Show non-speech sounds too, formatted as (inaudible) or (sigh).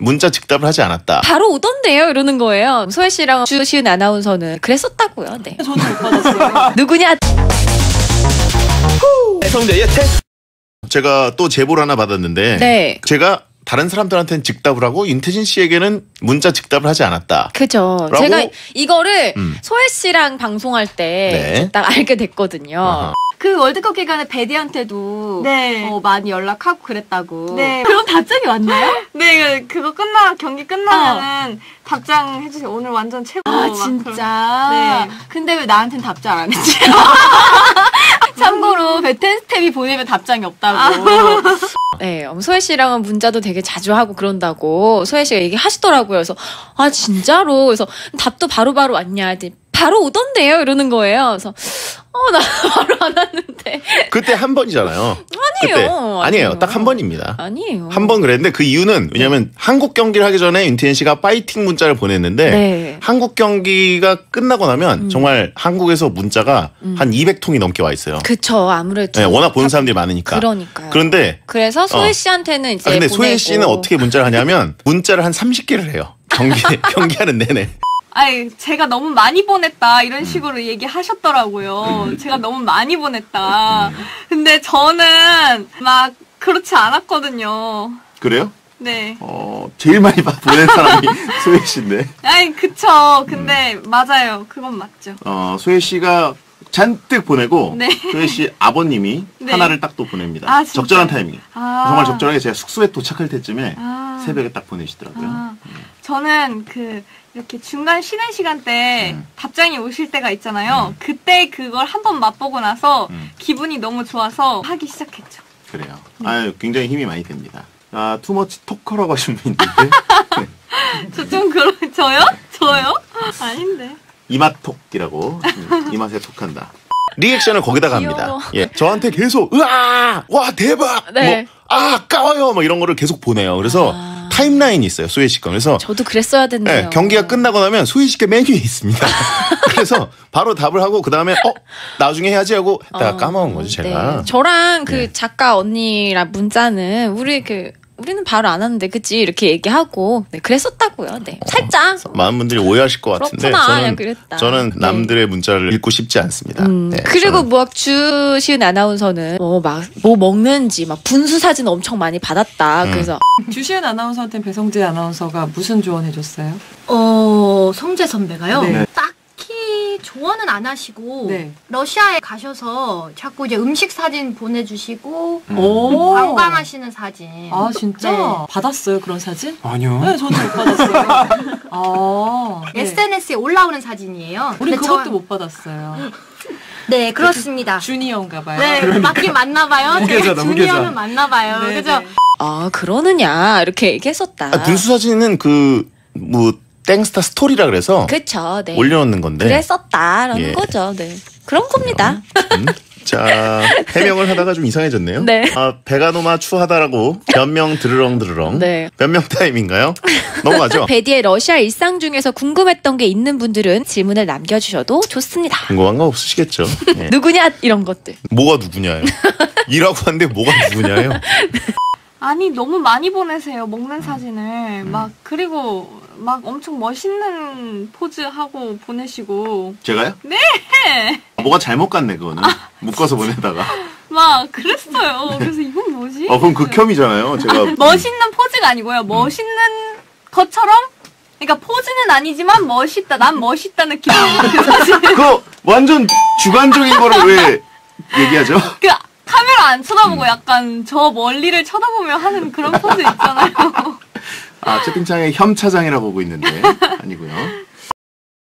문자 즉답을 하지 않았다. 바로 오던데요 이러는 거예요. 소혜 씨랑 주시은 아나운서는 그랬었다고요. 네. 저도 못 받았어요. (laughs) 누구냐? 성재의 테스트. 제가 또 제보를 하나 받았는데 네. 제가 다른 사람들한테는 즉답을 하고 윤태진 씨에게는 문자 즉답을 하지 않았다. 그죠. 라고? 제가 이거를 음. 소혜 씨랑 방송할 때 네. 딱 알게 됐거든요. 아하. 그 월드컵 기간에 베디한테도 네. 어, 많이 연락하고 그랬다고. 네. (laughs) 그럼 답장이 왔나요? 네, 그- 그거 끝나 경기 끝나면은 답장 해주세요. 오늘 완전 최고. 아 막 진짜. 네. 근데 왜 나한텐 답장 안 했지? (laughs) 참고로 베텐스텝이 보내면 답장이 없다고. (laughs) 네, 어, 소혜 씨랑은 문자도 되게 자주 하고 그런다고 소혜 씨가 얘기하시더라고요. 그래서 아 진짜로 그래서 답도 바로바로 왔냐 했더니 바로 오던데요 이러는 거예요. 그래서 어 나 (laughs) 바로 안 왔는데 그때 한 번이잖아요. 아니에요. 그때 아니에요. 아니에요. 딱 한 번입니다. 아니에요. 한 번 그랬는데 그 이유는 왜냐면 한국 경기를 하기 전에 윤태진 씨가 파이팅 문자를 보냈는데 네. 한국 경기가 끝나고 나면 음. 정말 한국에서 문자가 한 200통이 넘게 와 있어요. 그쵸 아무래도 네, 워낙 보는 사람들이 많으니까. 그러니까요. 그런데 그래서 소혜 어. 씨한테는 이제 아, 근데 보내고 소혜 씨는 어떻게 문자를 하냐면 (laughs) 문자를 한 30개를 해요. 경기 (laughs) 경기하는 내내. 아니, 제가 너무 많이 보냈다. 음. 이런 식으로 얘기하셨더라고요. 제가 너무 많이 보냈다. 근데 저는 막 그렇지 않았거든요. 그래요? 네. 어, 제일 많이 봐- 보낸 사람이 (laughs) 소혜 씨인데. 아니, 그쵸. 근데 맞아요. 그건 맞죠. 어, 소혜 씨가 잔뜩 보내고 네. 소혜 씨 아버님이 (laughs) 네. 하나를 딱 또 보냅니다. 아, 진짜요? 적절한 타이밍. 아. 정말 적절하게 제가 숙소에 도착할 때쯤에 아. 새벽에 딱 보내시더라고요. 아, 저는 그 이렇게 중간 쉬는 시간 때 음. 답장이 오실 때가 있잖아요. 그때 그걸 한번 맛보고 나서 음. 기분이 너무 좋아서 하기 시작했죠. 그래요. 네. 아유, 굉장히 힘이 많이 됩니다. 아, 투머치 토커라고 하신 분 있는데. (laughs) 저 좀 그런 저요? 저요? 아닌데. 이맛톡이라고. 음, 이맛에 톡한다. 리액션을 거기다가 합니다. 예. 저한테 계속, 으아! 와, 대박! 네. 뭐, 아, 아까워요! 뭐 이런 거를 계속 보내요. 그래서 아. 타임라인이 있어요. 건. 그래서 저도 그랬어야 됐네요. 네, 경기가 끝나고 나면 씨가 메뉴에 있습니다. (laughs) 그래서 바로 답을 하고 그 다음에 어 나중에 해야지 하고 했다가 어, 까먹은 거죠 제가. 네. 저랑 그 네. 작가 언니랑 문자는 우리 그 우리는 바로 안 하는데 그치 이렇게 얘기하고 네, 그랬었다고요. 네. 살짝. 많은 분들이 오해하실 것 같은데 그렇구나, 저는 그랬다. 저는 네. 남들의 문자를 읽고 싶지 않습니다. 음, 네, 그리고 저는 뭐 주시은 아나운서는 뭐막뭐 먹는지 막 분수 사진 엄청 많이 받았다. 음. 그래서 주시은 아나운서한테 배성재 아나운서가 무슨 조언해줬어요? 어, 성재 선배가요? 네. 딱히 조언은 안 하시고, 네. 러시아에 가셔서 자꾸 이제 음식 사진 보내주시고, 음. 오. 관광하시는 사진. 아 진짜 네. 받았어요 그런 사진? 아니요. 네 저도 못 받았어요. (laughs) 아 네. SNS에 올라오는 사진이에요. 우리 근데 그것도 저- 못 받았어요. 네, 그렇습니다. 주니어인가 봐요. 네, 맞긴 맞나 봐요. 무계좌다, 제가 무계좌. 주니어는 맞나 봐요. 네, 그죠? 네. 아 그러느냐 이렇게 얘기했었다. 아, 분수 사진은 그뭐 땡스타 스토리라 그래서 그쵸. 네. 올려놓는 건데. 그랬었다라는 예. 거죠. 네. 그런 겁니다. 음? 자 (laughs) 해명을 하다가 좀 이상해졌네요. 네. 아 베가노마 추하다라고 변명 드르렁 드르렁. 네. 변명 타임인가요? 넘어가죠. (laughs) 베디의 러시아 일상 중에서 궁금했던 게 있는 분들은 질문을 남겨주셔도 좋습니다. 궁금한 거 없으시겠죠. 예. (laughs) 누구냐 이런 것들. 뭐가 누구냐요? 일하고 하는데 뭐가 누구냐요? 아니 너무 많이 보내세요 먹는 사진을. 막 그리고 막 엄청 멋있는 포즈 하고 보내시고. 제가요? 네! 뭐가 잘못 갔네 그거는. 묶어서 보내다가. 막 그랬어요. 그래서 이건 뭐지? 어 그럼 극혐이잖아요. 제가 멋있는 포즈가 아니고요. 멋있는 것처럼? 그러니까 포즈는 아니지만 멋있다. 난 멋있다 느낌이에요 그 사진 그거 완전 주관적인 거를 왜 얘기하죠? 그 카메라 안 쳐다보고 약간 저 멀리를 쳐다보며 하는 그런 포즈 있잖아요 (laughs) 아 채팅창에 혐차장이라 보고 있는데 아니고요.